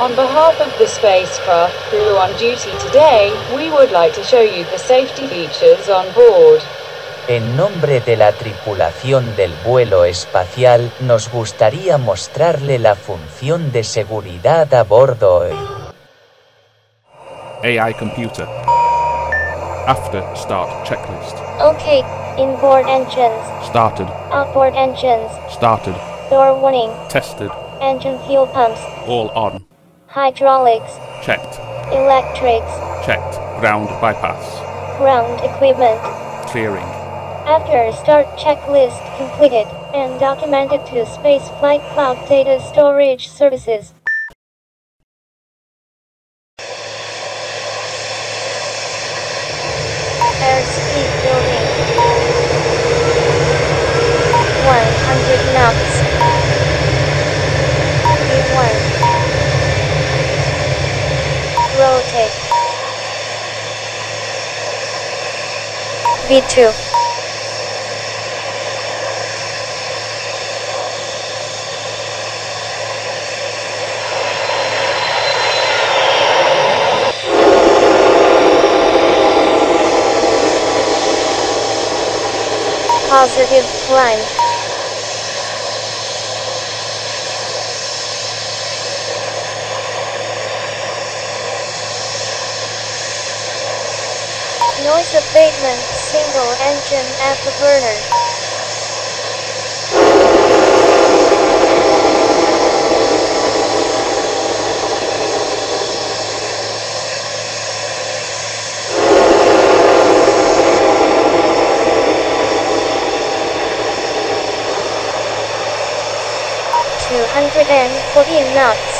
gentlemen, on behalf of the spacecraft crew on duty today, we would like to show you the safety features on board. En nombre de la tripulación del vuelo espacial, nos gustaría mostrarle la función de seguridad a bordo hoy. AI computer. After start checklist. Okay, inboard engines, Started. outboard engines, Started. door warning, Tested. engine fuel pumps, All on. Hydraulics, Checked. electrics, Checked. Ground bypass. ground equipment. Clearing. After start checklist completed and documented to Spaceflight Cloud Data Storage Services. Airspeed building. 100 knots. V2. Positive climb. Noise abatement single engine afterburner. Two hundred and forty knots.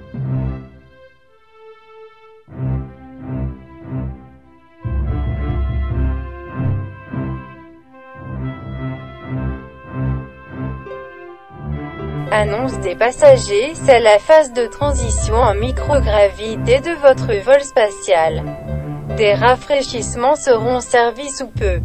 Annonce des passagers, c'est la phase de transition en microgravité de votre vol spatial. Des rafraîchissements seront servis sous peu.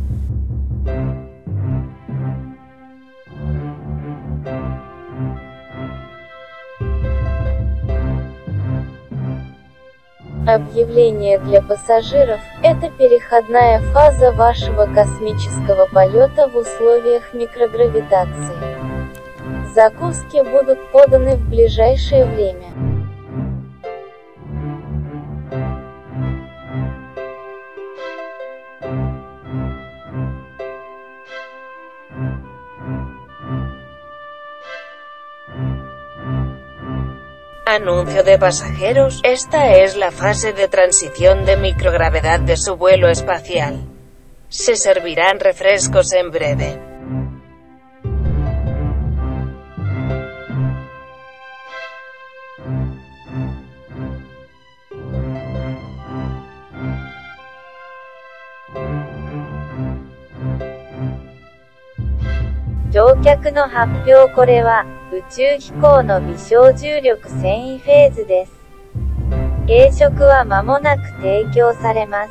Объявление для пассажиров – это переходная фаза вашего космического полета в условиях микрогравитации. Закуски будут поданы в ближайшее время. Anuncio de pasajeros, esta es la fase de transición de microgravedad de su vuelo espacial. Se servirán refrescos en breve. “ 客の発表これは、宇宙飛行の微小重力遷移フェーズです。軽食は間もなく提供されます。”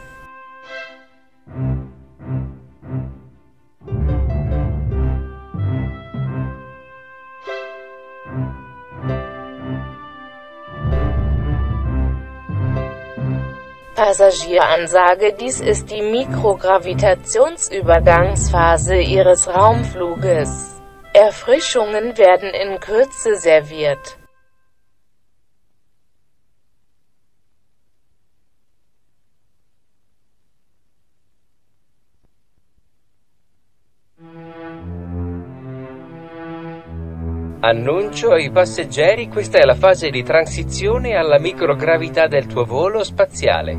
Passagieransage Dies ist die Mikrogravitationsübergangsphase Ihres Raumfluges. Erfrischungen werden in Kürze serviert. Annuncio ai passeggeri questa è la fase di transizione alla microgravità del tuo volo spaziale.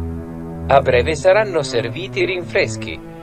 A breve saranno serviti rinfreschi.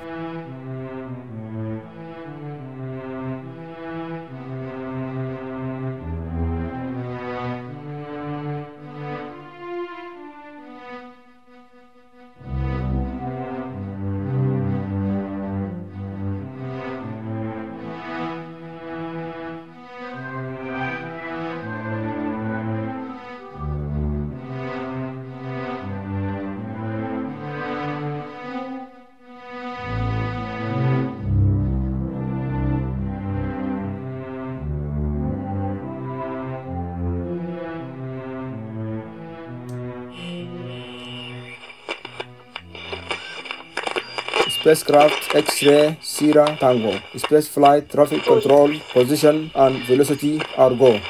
Spacecraft X-ray Sierra Tango. Space flight traffic control position and velocity are go.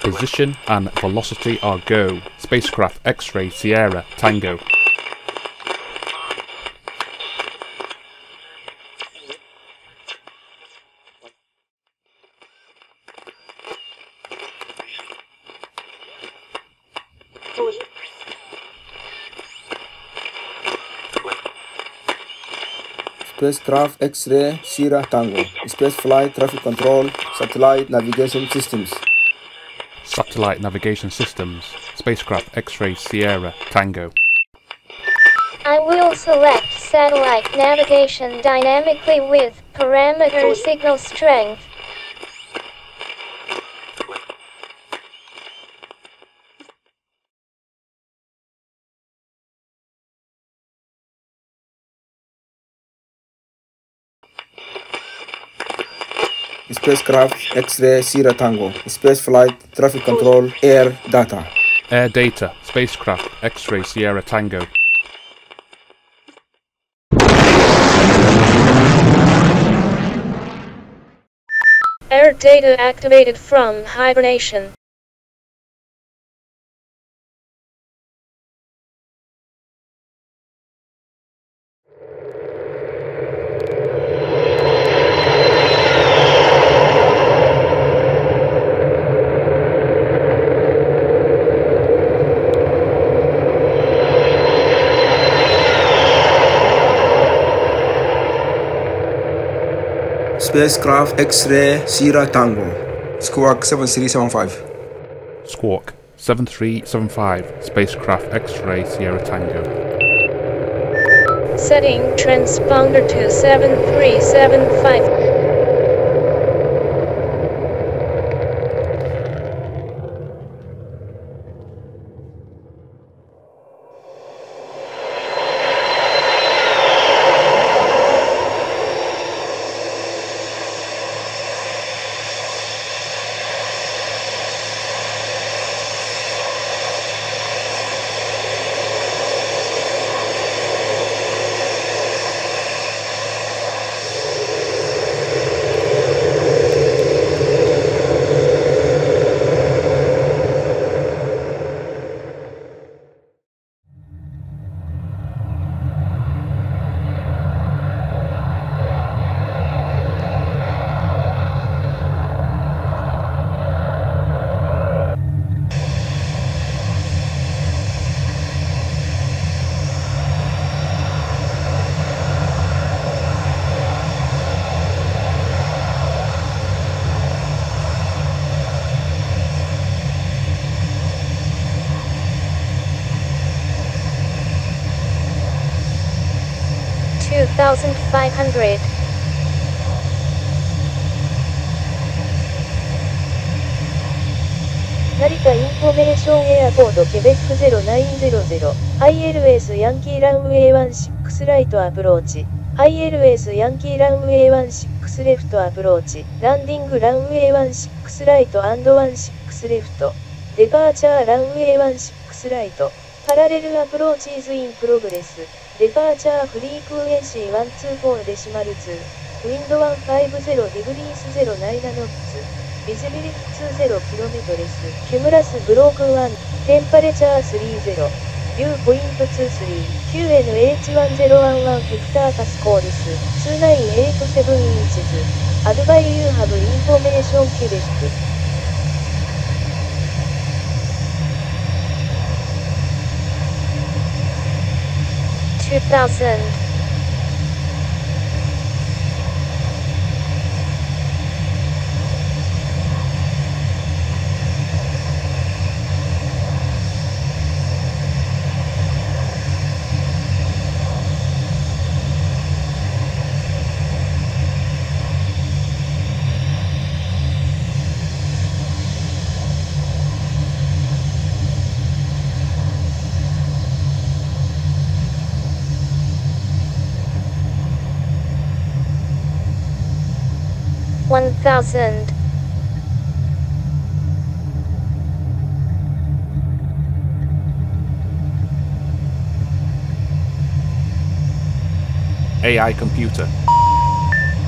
Position and velocity are go. Spacecraft X-ray Sierra Tango. Spacecraft X-ray Sierra Tango. Space flight traffic control satellite navigation systems. Satellite navigation systems. Spacecraft X-ray Sierra Tango. I will select satellite navigation dynamically with parameter signal strength. Spacecraft X-ray Sierra Tango. Space flight traffic control air data. Air data. Spacecraft X-ray Sierra Tango. Air data activated from hibernation. spacecraft X-ray Sierra Tango. Squawk 7375. Squawk 7375, spacecraft X-ray Sierra Tango. Setting transponder to 7375. 成田イ Narita Information Airport Quebec 0900 ILS ヤンキーランウェイ16ライトアプローチ ILS ヤンキーランウェイ16レフトアプローチランディングランウェイ16ライト &16 レフトデパーチャーランウェイ16ライトパラレルアプローチーズインプログレスデパーチャーフリークエンシー124デシマル2、ウィンド150ディグリースナイナノッツ、ビジビリティ 20km レス、キュムラスブローク1、テンパレチャー30、ビューポイント 23QNH1011 ヘクター。パスコールス、2987インチズ、アドバイユーハブインフォメーションキュレック。2000 thousand. AI computer.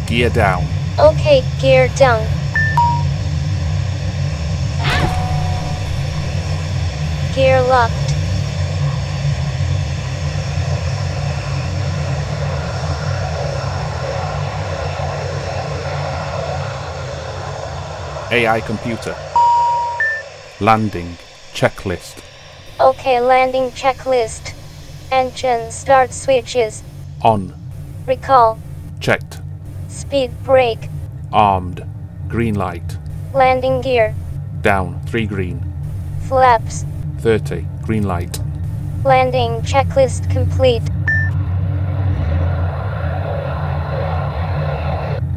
Gear down. Okay, gear down. Gear up. AI computer. Landing checklist. Okay, landing checklist. Engine start switches. On. Recall. Checked. Speed brake. Armed. Green light. Landing gear. Down. 3 green. Flaps. 30. Green light. Landing checklist complete.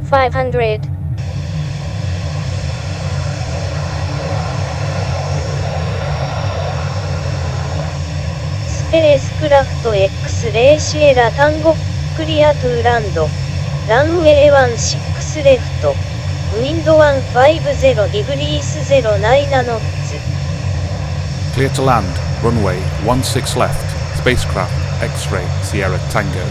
500. ヘレスクラフト X レーシエラタンゴクリアトゥーランドランウェイワンシックスレフトウィンドワンファイブゼロデグリースゼロナイナノッツ Clear to land, runway 16 left, spacecraft X-ray Sierra Tango.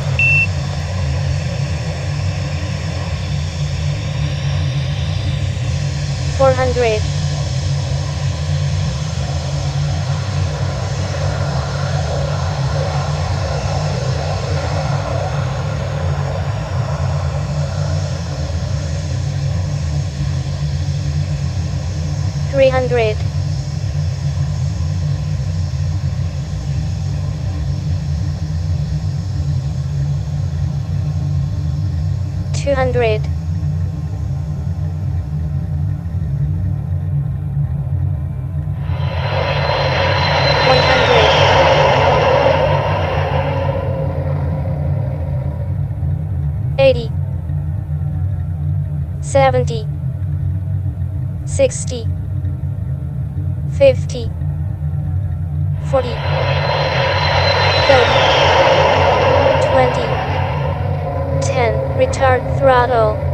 Four. 70 60 50 40 30 20 10 retard throttle